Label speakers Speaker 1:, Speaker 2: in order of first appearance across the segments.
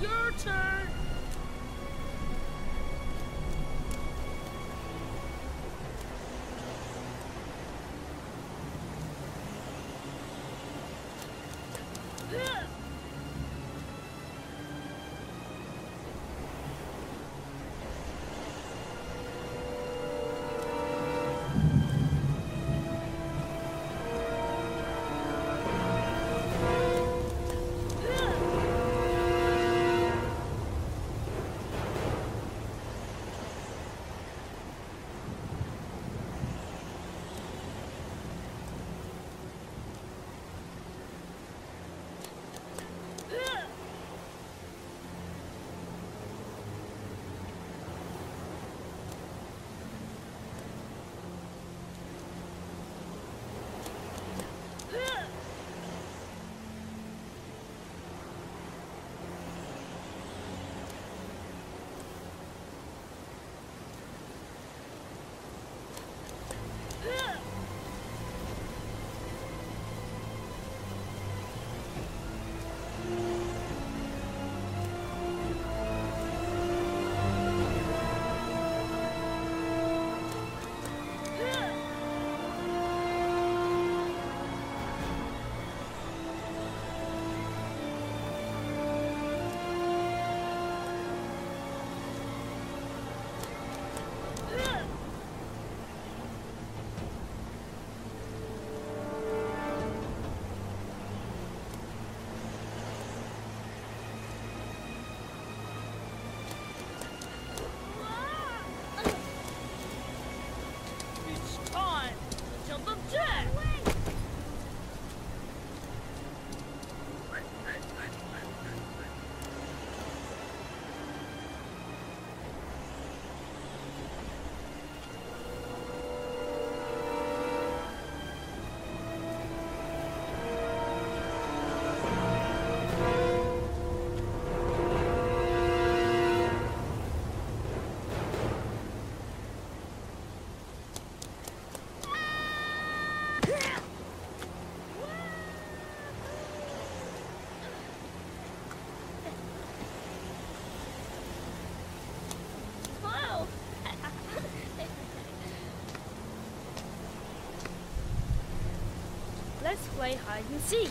Speaker 1: your turn. Let's play hide and seek.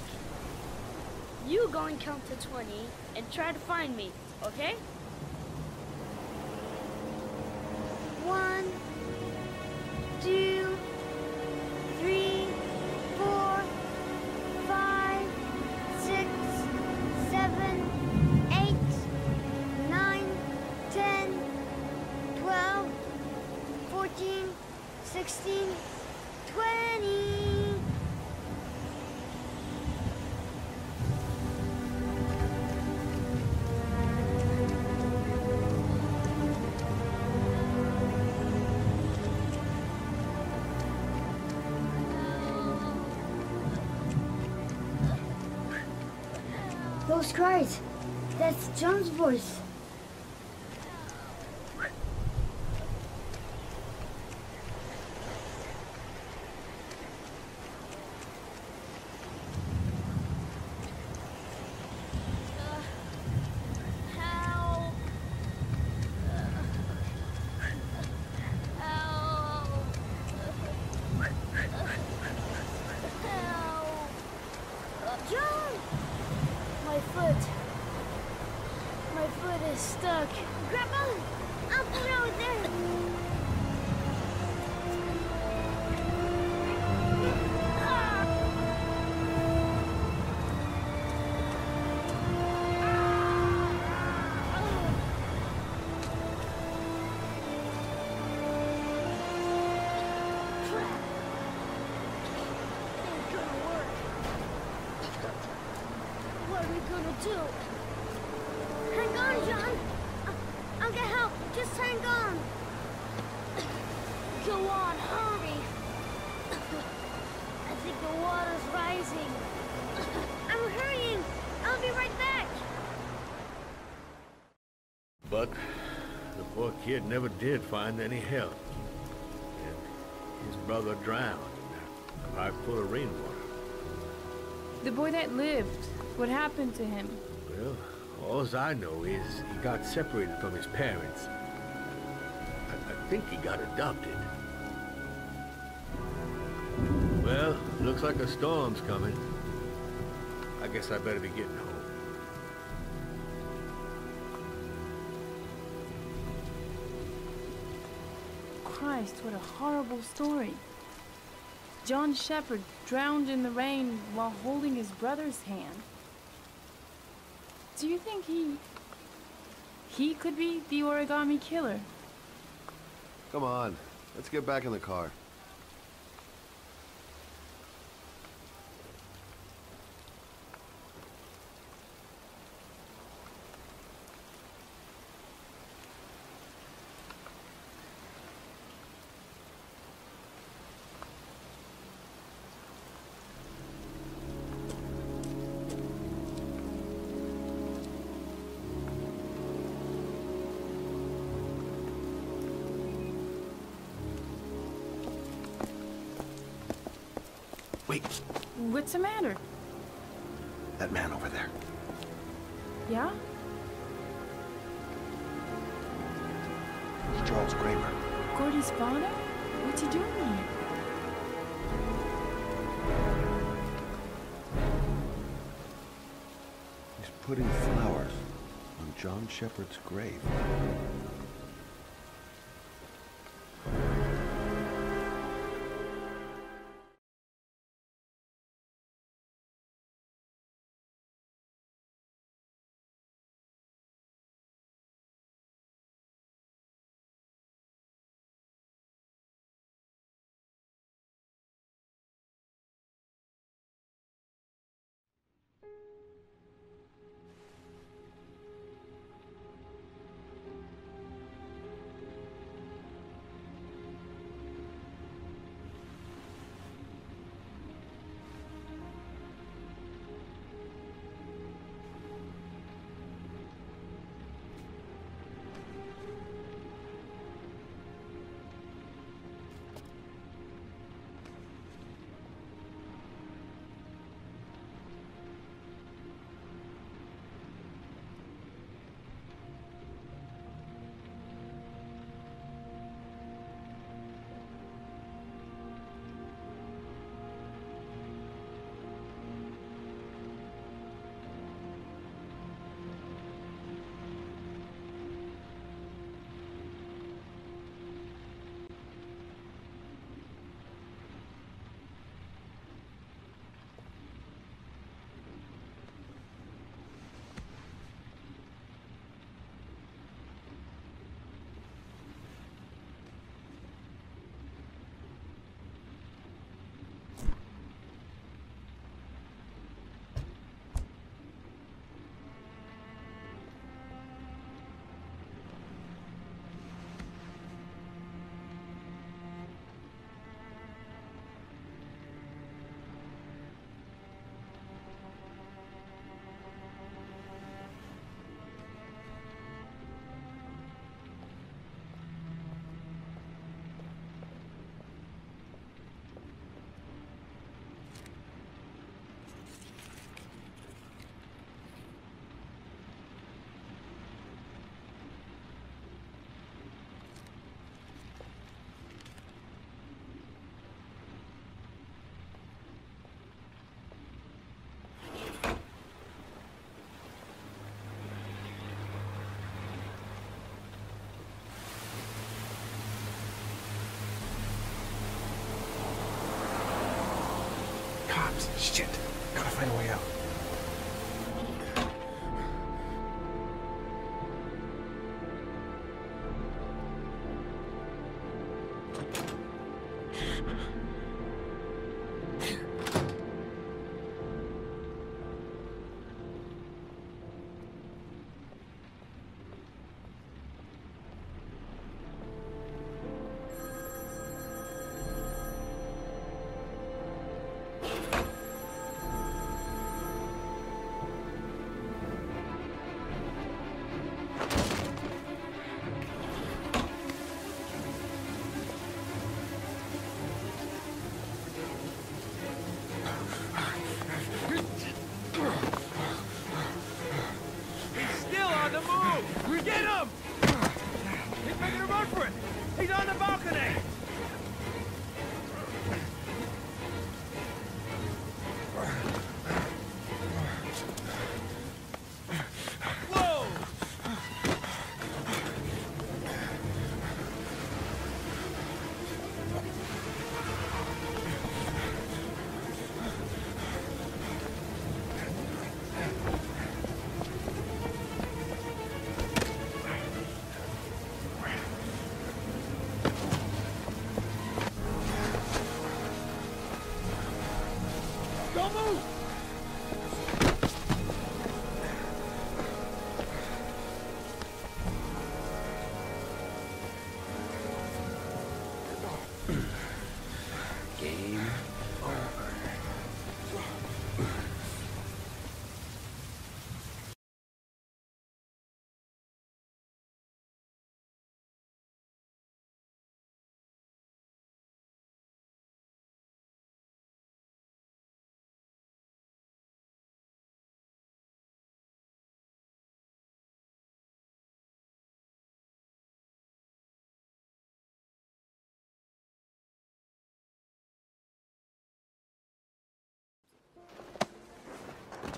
Speaker 1: You go and count to 20 and try to find me, okay?
Speaker 2: One, two, three, four, five, six, seven, eight, nine, ten, twelve, fourteen, sixteen, twenty. Those cries. That's John's voice.
Speaker 3: Kid never did find any help. And his brother drowned in a pipe full of rainwater.
Speaker 4: The boy that lived, what happened to him?
Speaker 3: Well, all I know is he got separated from his parents. I, I think he got adopted. Well, looks like a storm's coming. I guess I better be getting home.
Speaker 4: Christ, what a horrible story. John Sheppard drowned in the rain while holding his brother's hand. Do you think he... he could be the origami killer?
Speaker 5: Come on, let's get back in the car.
Speaker 6: Wait,
Speaker 4: What's the matter?
Speaker 6: that man over there.
Speaker 4: Yeah?
Speaker 6: It's Charles Kramer.
Speaker 4: Gordi's father? What's he doing here?
Speaker 5: He's putting flowers on John Sheppard's grave.
Speaker 6: Shit. Gotta find a way out.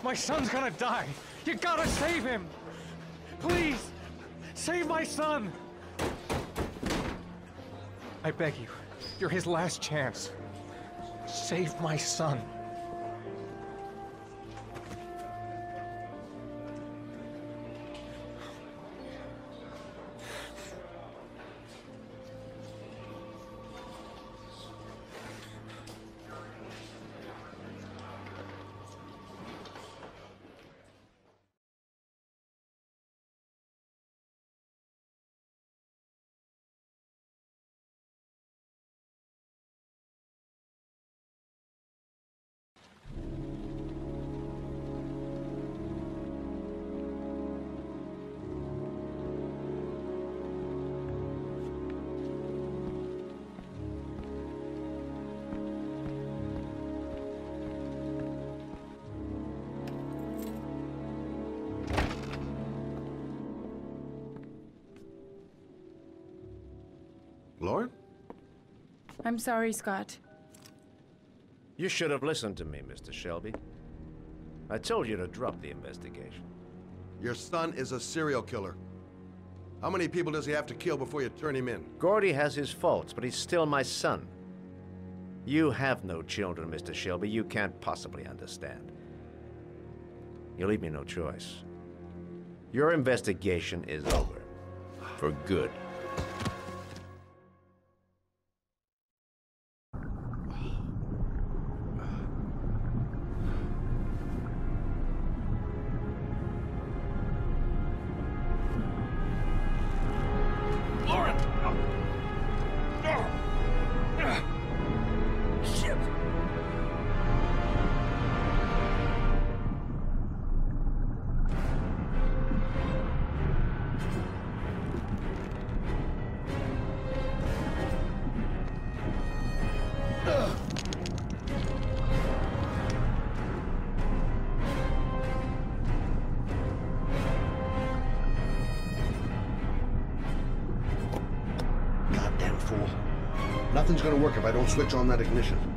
Speaker 7: My son's gonna die. You gotta save him. Please, save my son. I beg you. You're his last chance. Save my son.
Speaker 4: I'm sorry, Scott.
Speaker 8: You should have listened to me, Mr. Shelby. I told you to drop the investigation.
Speaker 5: Your son is a serial killer. How many people does he have to kill before you turn him in?
Speaker 8: Gordi has his faults, but he's still my son. You have no children, Mr. Shelby. You can't possibly understand. You leave me no choice. Your investigation is over. For good.
Speaker 5: Nothing's gonna work if I don't switch on that ignition.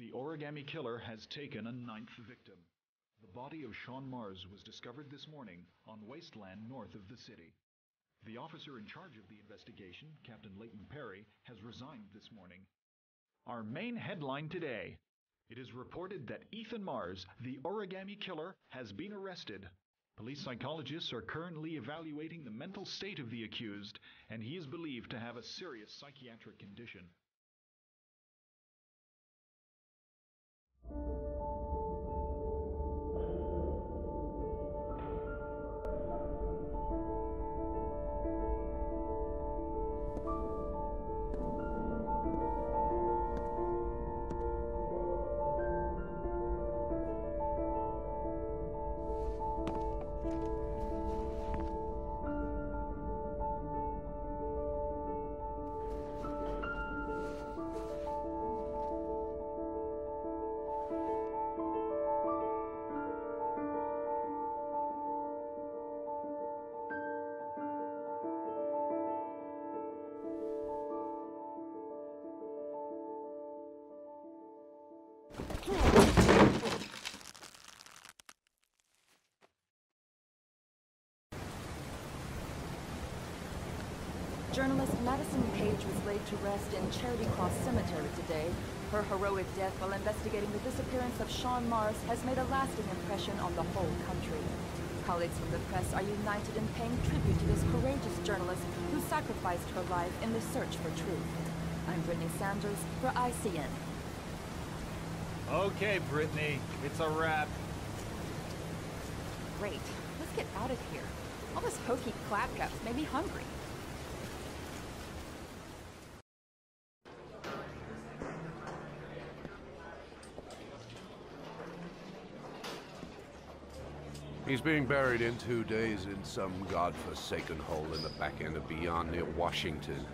Speaker 1: The
Speaker 9: origami killer has taken a ninth victim. The body of Shaun Mars was discovered this morning on wasteland north of the city. The officer in charge of the investigation, Captain Leighton Perry, has resigned this morning. Our main headline today it is reported that Ethan Mars, the origami killer, has been arrested. Police psychologists are currently evaluating the mental state of the accused, and he is believed to have a serious psychiatric condition.
Speaker 10: Journalist Madison Paige was laid to rest in Charity Cross Cemetery today. Her heroic death while investigating the disappearance of Shaun Mars has made a lasting impression on the whole country. Colleagues from the press are united in paying tribute to this courageous journalist who sacrificed her life in the search for truth. I'm Brittany Sanders for ICN.
Speaker 11: Okay, Brittany, it's a wrap.
Speaker 10: Great. Let's get out of here. All this hokey clapcaps made me hungry.
Speaker 12: He's being buried in two days in some godforsaken hole in the back end of beyond near Washington.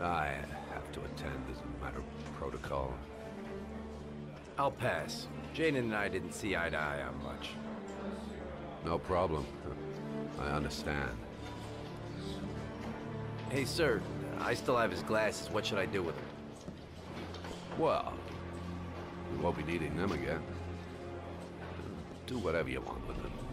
Speaker 12: I have to attend as a matter of protocol.
Speaker 13: I'll pass. Jayden and I didn't see eye to eye on much.
Speaker 12: No problem. I understand.
Speaker 13: Hey, sir, I still have his glasses. What should I do with them?
Speaker 12: Well, we won't be needing them again. Do whatever you want with them.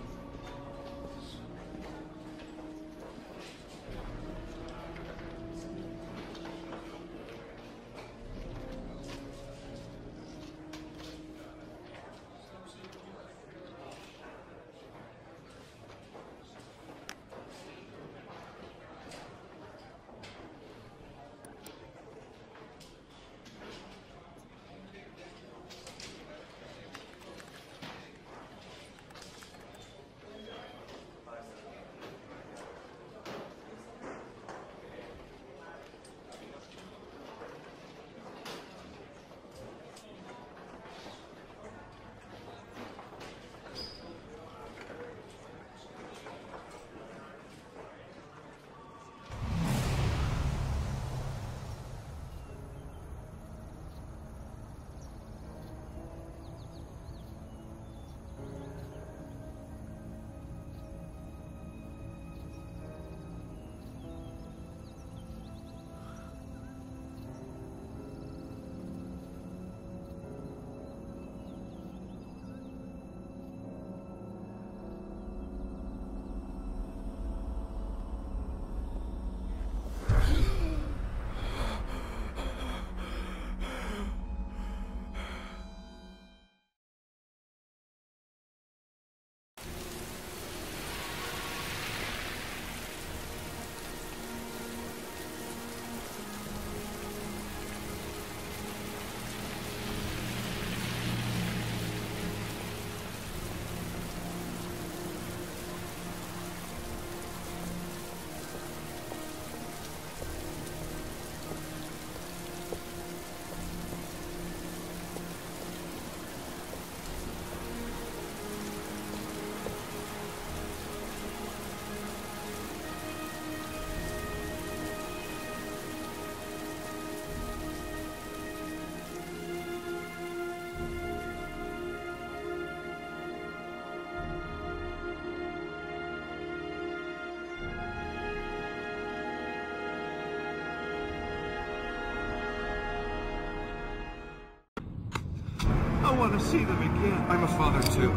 Speaker 14: Want to see them again.
Speaker 15: I'm a father too.